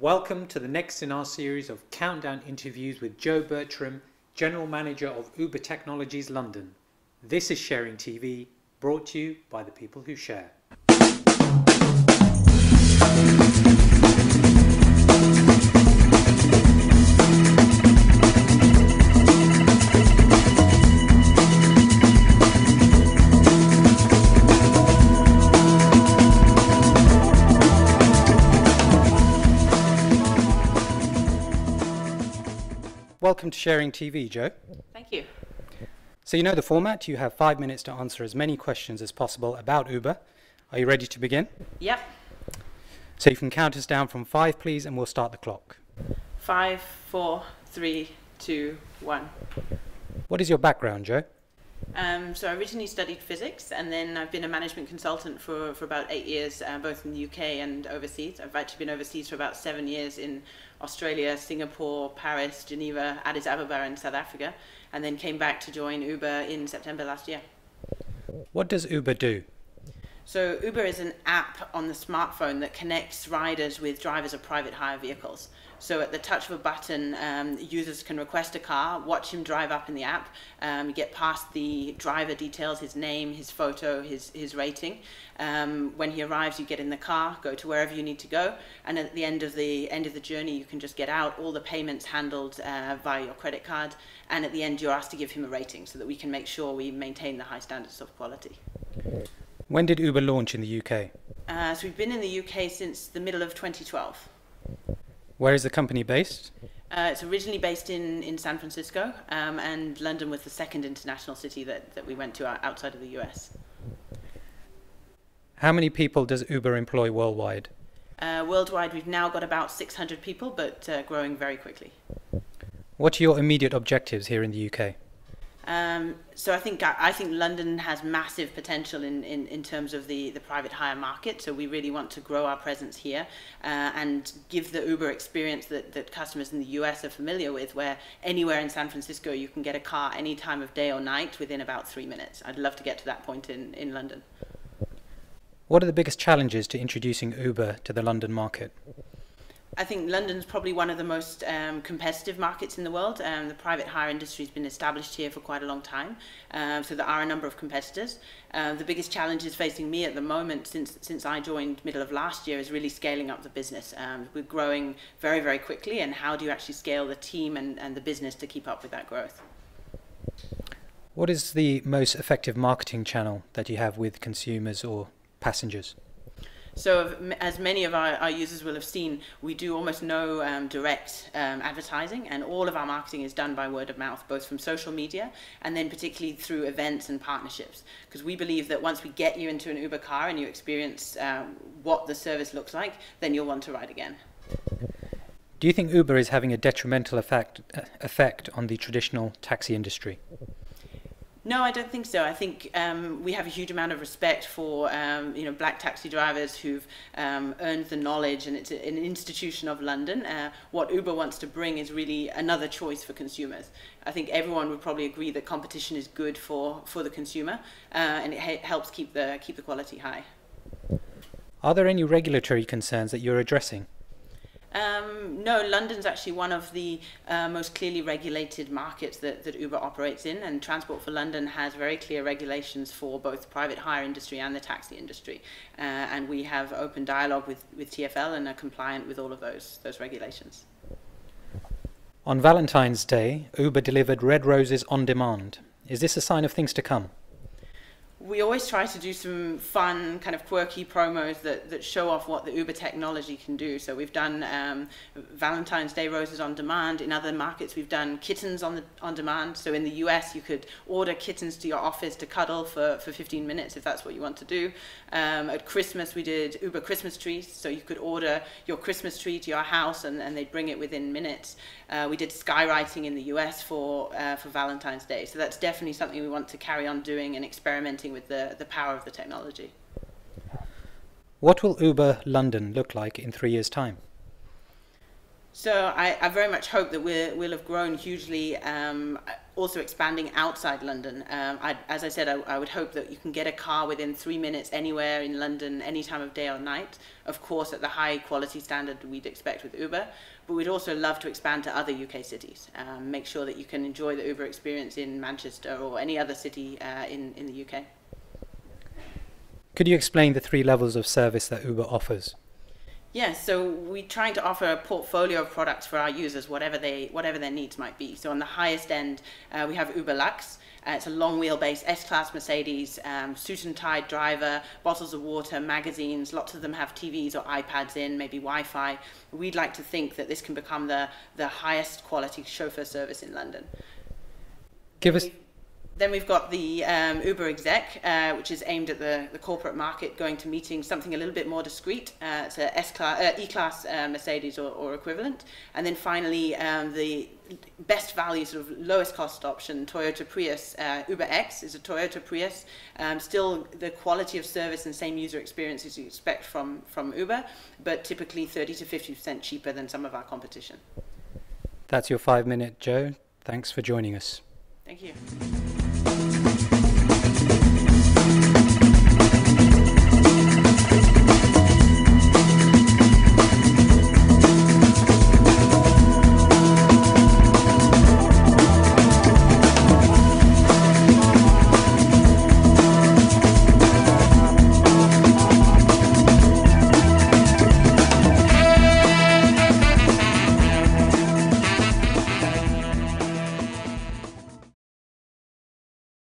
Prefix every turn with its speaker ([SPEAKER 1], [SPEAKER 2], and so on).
[SPEAKER 1] Welcome to the next in our series of countdown interviews with Jo Bertram, General Manager of Uber Technologies London. This is Sharing TV, brought to you by the people who share. Welcome to Sharing TV, Jo.
[SPEAKER 2] Thank you.
[SPEAKER 1] So, you know the format. You have five minutes to answer as many questions as possible about Uber. Are you ready to begin?
[SPEAKER 2] Yep.
[SPEAKER 1] So, you can count us down from five, please, and we'll start the clock.
[SPEAKER 2] Five, four, three, two, one.
[SPEAKER 1] What is your background, Jo?
[SPEAKER 2] Um, so I originally studied physics, and then I've been a management consultant for, for about eight years, uh, both in the UK and overseas. I've actually been overseas for about seven years in Australia, Singapore, Paris, Geneva, Addis Ababa, and South Africa, and then came back to join Uber in September last year.
[SPEAKER 1] What does Uber do?
[SPEAKER 2] So Uber is an app on the smartphone that connects riders with drivers of private hire vehicles. So at the touch of a button, um, users can request a car, watch him drive up in the app, um, get past the driver details, his name, his photo, his, his rating. Um, when he arrives, you get in the car, go to wherever you need to go, and at the end of the end of the journey, you can just get out. All the payments handled uh, via your credit card, and at the end, you're asked to give him a rating so that we can make sure we maintain the high standards of quality.
[SPEAKER 1] When did Uber launch in the UK?
[SPEAKER 2] Uh, so we've been in the UK since the middle of 2012.
[SPEAKER 1] Where is the company based?
[SPEAKER 2] Uh, it's originally based in, in San Francisco, um, and London was the second international city that, that we went to outside of the US.
[SPEAKER 1] How many people does Uber employ worldwide?
[SPEAKER 2] Uh, worldwide, we've now got about 600 people, but uh, growing very quickly.
[SPEAKER 1] What are your immediate objectives here in the UK?
[SPEAKER 2] Um, so I think I think London has massive potential in, in, in terms of the, the private hire market. So we really want to grow our presence here uh, and give the Uber experience that, that customers in the US are familiar with, where anywhere in San Francisco you can get a car any time of day or night within about three minutes. I'd love to get to that point in, in London.
[SPEAKER 1] What are the biggest challenges to introducing Uber to the London market?
[SPEAKER 2] I think London's probably one of the most um, competitive markets in the world. Um, the private hire industry has been established here for quite a long time, um, so there are a number of competitors. Uh, the biggest challenges facing me at the moment, since since I joined middle of last year, is really scaling up the business. Um, we're growing very very quickly, and how do you actually scale the team and, and the business to keep up with that growth?
[SPEAKER 1] What is the most effective marketing channel that you have with consumers or passengers?
[SPEAKER 2] So as many of our, our, users will have seen, we do almost no um, direct um, advertising and all of our marketing is done by word of mouth, both from social media and then particularly through events and partnerships. Because we believe that once we get you into an Uber car and you experience um, what the service looks like, then you'll want to ride again.
[SPEAKER 1] Do you think Uber is having a detrimental effect, effect on the traditional taxi industry?
[SPEAKER 2] No, I don't think so. I think um, we have a huge amount of respect for um, you know black taxi drivers who've um, earned the knowledge, and it's an institution of London. Uh, what Uber wants to bring is really another choice for consumers. I think everyone would probably agree that competition is good for, for the consumer, uh, and it helps keep the keep the quality high.
[SPEAKER 1] Are there any regulatory concerns that you're addressing?
[SPEAKER 2] Um, no, London's actually one of the uh, most clearly regulated markets that, that Uber operates in, and Transport for London has very clear regulations for both private hire industry and the taxi industry. Uh, and we have open dialogue with, with TFL and are compliant with all of those, those regulations.
[SPEAKER 1] On Valentine's Day, Uber delivered red roses on demand. Is this a sign of things to come?
[SPEAKER 2] We always try to do some fun, kind of quirky promos that, that show off what the Uber technology can do. So we've done um, Valentine's Day roses on demand. In other markets, we've done kittens on, the, on demand. So in the US, you could order kittens to your office to cuddle for, for 15 minutes if that's what you want to do. Um, at Christmas, we did Uber Christmas trees. So you could order your Christmas tree to your house and, and they'd bring it within minutes. Uh, we did skywriting in the US for, uh, for Valentine's Day. So that's definitely something we want to carry on doing and experimenting with the, the power of the technology.
[SPEAKER 1] What will Uber London look like in three years' time?
[SPEAKER 2] So I, I very much hope that we're, we'll have grown hugely, um, also expanding outside London. Um, I, as I said, I, I, would hope that you can get a car within three minutes anywhere in London, any time of day or night. Of course, at the high quality standard we'd expect with Uber, but we'd also love to expand to other UK cities. Um, make sure that you can enjoy the Uber experience in Manchester or any other city uh, in, in the UK.
[SPEAKER 1] Could you explain the three levels of service that Uber offers?
[SPEAKER 2] Yes, so we're trying to offer a portfolio of products for our users, whatever they whatever their needs might be. So on the highest end, uh, we have Uber Lux. Uh, it's a long wheelbase S-Class Mercedes, um, suit and tie driver, bottles of water, magazines. Lots of them have TVs or iPads in, maybe Wi-Fi. We'd like to think that this can become the the highest quality chauffeur service in London.
[SPEAKER 1] Give us
[SPEAKER 2] then we've got the um, Uber exec, uh, which is aimed at the, the corporate market, going to meetings, something a little bit more discreet. Uh, it's a S-class, uh, E-class uh, Mercedes or, or, equivalent. And then finally, um, the best value, sort of lowest cost option, Toyota Prius. Uh, Uber X is a Toyota Prius. Um, still the quality of service and same user experience as you expect from, from Uber, but typically 30 to 50% cheaper than some of our competition.
[SPEAKER 1] That's your five minute, Jo. Thanks for joining us.
[SPEAKER 2] Thank you.